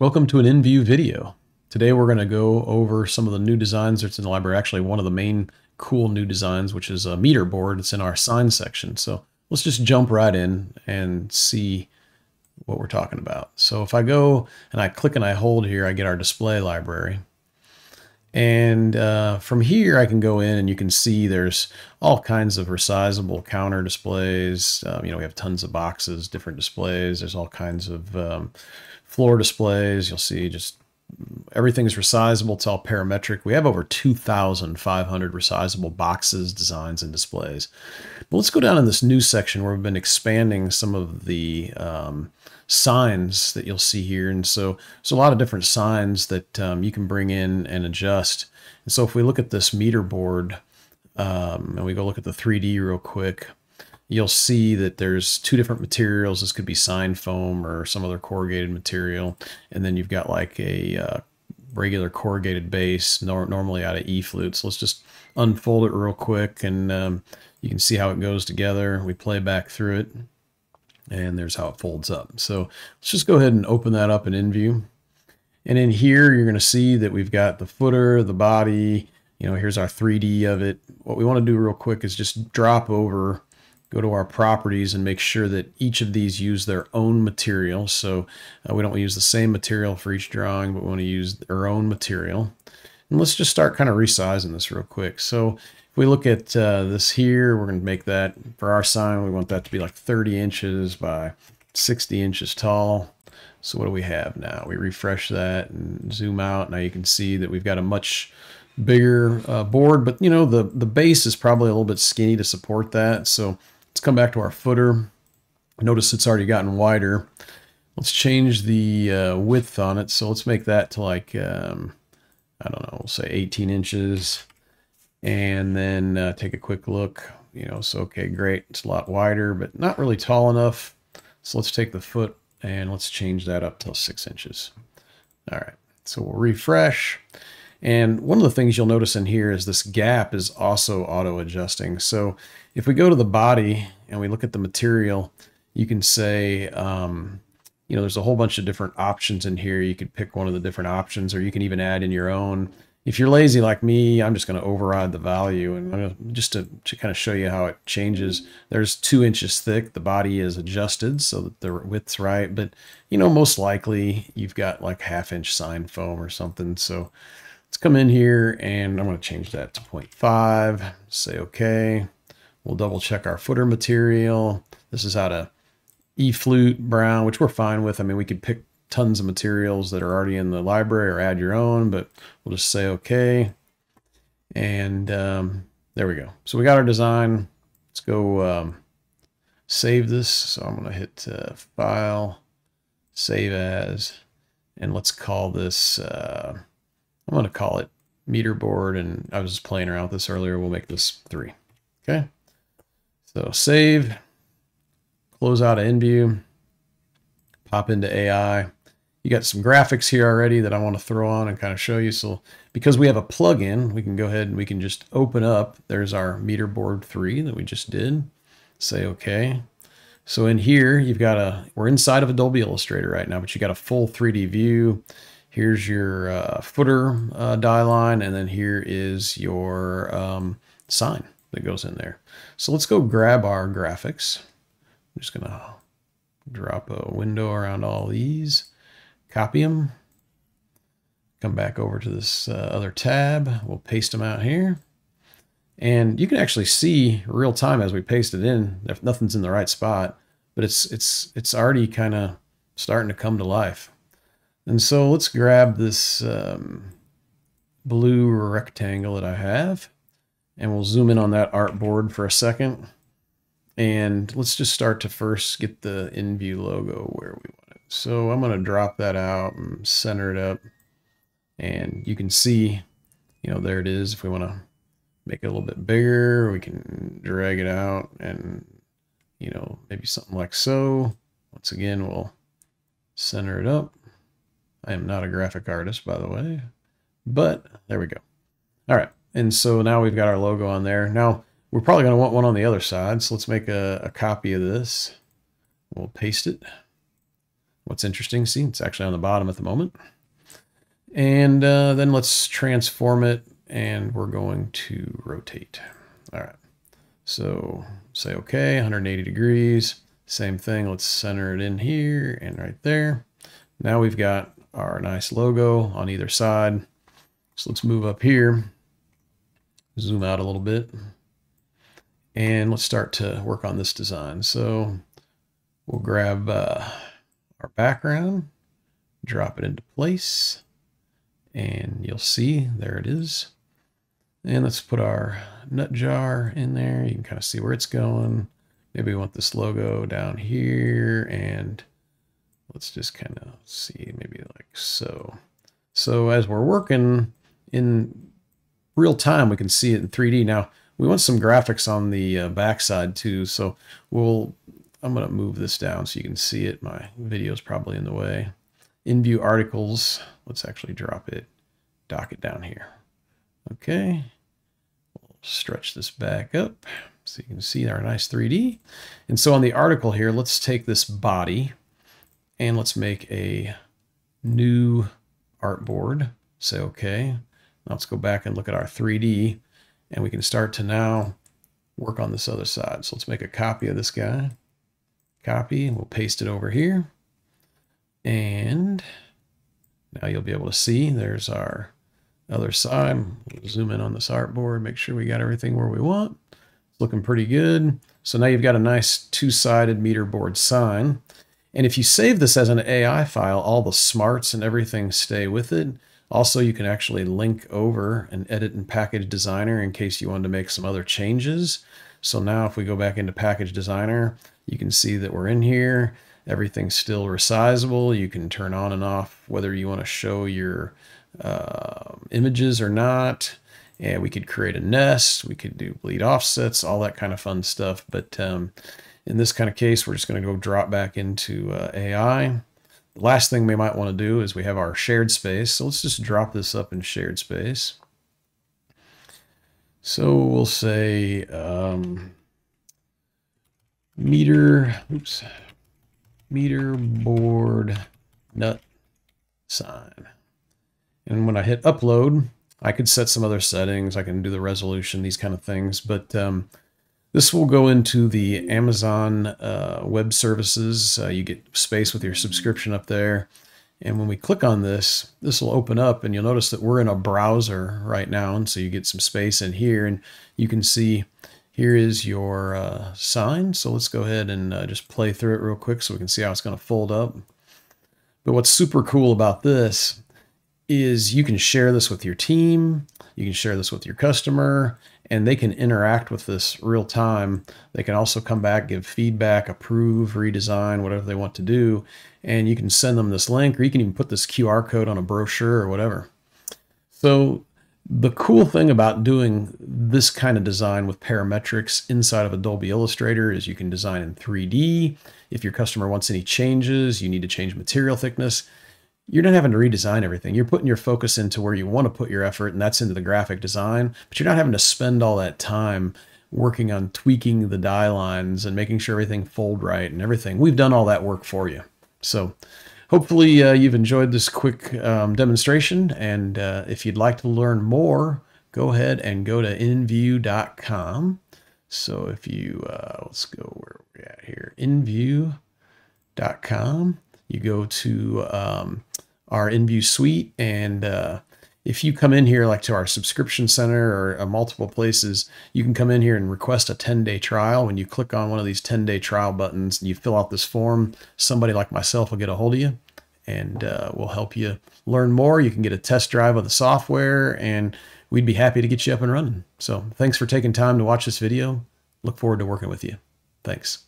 Welcome to an EngView video. Today we're going to go over some of the new designs that's in the library. Actually, one of the main cool new designs, which is a meter board. It's in our sign section. So let's just jump right in and see what we're talking about. So if I go and I click and I hold here, I get our display library. And uh, from here, I can go in and you can see there's all kinds of resizable counter displays. Um, you know, we have tons of boxes, different displays. There's all kinds of um, floor displays. You'll see just everything's resizable. It's all parametric. We have over 2,500 resizable boxes, designs, and displays. But let's go down in this new section where we've been expanding some of the um, signs that you'll see here. And so there's a lot of different signs that um, you can bring in and adjust. And so if we look at this meter board um, and we go look at the 3D real quick, you'll see that there's two different materials. This could be sign foam or some other corrugated material. And then you've got like a uh, regular corrugated base, nor normally out of E-flute. So let's just unfold it real quick and um, you can see how it goes together. We play back through it and there's how it folds up. So let's just go ahead and open that up in EngView. And in here, you're going to see that we've got the footer, the body, you know, here's our 3D of it. What we want to do real quick is just drop over, go to our properties and make sure that each of these use their own material. So uh, we don't use the same material for each drawing, but we want to use our own material. And let's just start kind of resizing this real quick. So if we look at uh, this here, we're going to make that for our sign. We want that to be like 30 inches by 60 inches tall. So what do we have now? We refresh that and zoom out. Now you can see that we've got a much bigger uh, board, but you know, the, the base is probably a little bit skinny to support that. So let's come back to our footer. Notice it's already gotten wider. Let's change the uh, width on it. So let's make that to like, um, I don't know, we'll say 18 inches and then uh, take a quick look. You know, so okay, great. It's a lot wider, but not really tall enough. So let's take the foot and let's change that up to six inches. All right, so we'll refresh. And one of the things you'll notice in here is this gap is also auto adjusting. So if we go to the body and we look at the material, you can say, um, you know, there's a whole bunch of different options in here. You could pick one of the different options or you can even add in your own if you're lazy like me, I'm just going to override the value and gonna, just to, to kind of show you how it changes. There's two inches thick. The body is adjusted so that the width's right. But, you know, most likely you've got like half inch sign foam or something. So let's come in here and I'm going to change that to 0.5. Say OK. We'll double check our footer material. This is out of E-flute brown, which we're fine with. I mean, we could pick tons of materials that are already in the library or add your own, but we'll just say okay. And um, there we go. So we got our design. Let's go um, save this. So I'm going to hit uh, File, Save As, and let's call this, uh, I'm going to call it meter board. And I was just playing around with this earlier. We'll make this three. Okay. So save, close out of EngView, pop into AI you got some graphics here already that I want to throw on and kind of show you. So because we have a plugin, we can go ahead and we can just open up. There's our meter board three that we just did. Say okay. So in here, you've got a, we're inside of Adobe Illustrator right now, but you got a full 3D view. Here's your uh, footer uh, die line, and then here is your um, sign that goes in there. So let's go grab our graphics. I'm just gonna drop a window around all these copy them, come back over to this uh, other tab. We'll paste them out here. And you can actually see real time as we paste it in, if nothing's in the right spot, but it's, it's, it's already kind of starting to come to life. And so let's grab this um, blue rectangle that I have and we'll zoom in on that artboard for a second. And let's just start to first get the EngView logo where we want it. so I'm going to drop that out and center it up. And you can see, you know, there it is. If we want to make it a little bit bigger, we can drag it out and, you know, maybe something like so. Once again, we'll center it up. I am not a graphic artist, by the way, but there we go. All right. And so now we've got our logo on there. Now we're probably going to want one on the other side. So let's make a, a copy of this. We'll paste it. What's interesting, see, it's actually on the bottom at the moment. And uh, then let's transform it and we're going to rotate. All right. So say okay, 180 degrees. Same thing. Let's center it in here and right there. Now we've got our nice logo on either side. So let's move up here, zoom out a little bit, and let's start to work on this design. So we'll grab uh, our background, drop it into place, and you'll see there it is. And let's put our nut jar in there. You can kind of see where it's going. Maybe we want this logo down here and let's just kind of see maybe like so. So as we're working in real time, we can see it in 3D. Now we want some graphics on the uh, backside too. So we'll, I'm going to move this down so you can see it. My video is probably in the way. EngView articles, let's actually drop it, dock it down here. Okay. We'll stretch this back up so you can see our nice 3D. And so on the article here, let's take this body and let's make a new artboard. Say okay. Now let's go back and look at our 3D and we can start to now work on this other side. So let's make a copy of this guy. Copy, and we'll paste it over here. And now you'll be able to see there's our other side. We'll zoom in on this artboard, make sure we got everything where we want. It's looking pretty good. So now you've got a nice two-sided meter board sign. And if you save this as an AI file, all the smarts and everything stay with it. Also, you can actually link over and edit in Package Designer in case you wanted to make some other changes. So now if we go back into Package Designer, you can see that we're in here. Everything's still resizable. You can turn on and off whether you want to show your uh, images or not. And we could create a nest. We could do bleed offsets, all that kind of fun stuff. But um, in this kind of case, we're just going to go drop back into uh, AI. Last thing we might want to do is we have our shared space. So let's just drop this up in shared space. So we'll say um, meter, oops, meter board nut sign. And when I hit upload, I could set some other settings. I can do the resolution, these kind of things. But um, this will go into the Amazon uh, Web Services. Uh, you get space with your subscription up there. And when we click on this, this will open up and you'll notice that we're in a browser right now. And so you get some space in here and you can see here is your uh, sign. So let's go ahead and uh, just play through it real quick so we can see how it's going to fold up. But what's super cool about this is you can share this with your team. You can share this with your customer and they can interact with this real time. They can also come back, give feedback, approve, redesign, whatever they want to do. And you can send them this link, or you can even put this QR code on a brochure or whatever. So the cool thing about doing this kind of design with parametrics inside of Adobe Illustrator is you can design in 3D. If your customer wants any changes, you need to change material thickness, you're not having to redesign everything. You're putting your focus into where you want to put your effort, and that's into the graphic design. But you're not having to spend all that time working on tweaking the die lines and making sure everything fold right and everything. We've done all that work for you. So hopefully uh, you've enjoyed this quick um, demonstration. And uh, if you'd like to learn more, go ahead and go to engview.com. So if you, uh, let's go where we're at here, engview.com you go to um, our EngView suite, and uh, if you come in here like to our subscription center or uh, multiple places, you can come in here and request a 10-day trial. When you click on one of these 10-day trial buttons and you fill out this form, somebody like myself will get a hold of you and uh, we'll help you learn more. You can get a test drive of the software and we'd be happy to get you up and running. So thanks for taking time to watch this video. Look forward to working with you. Thanks.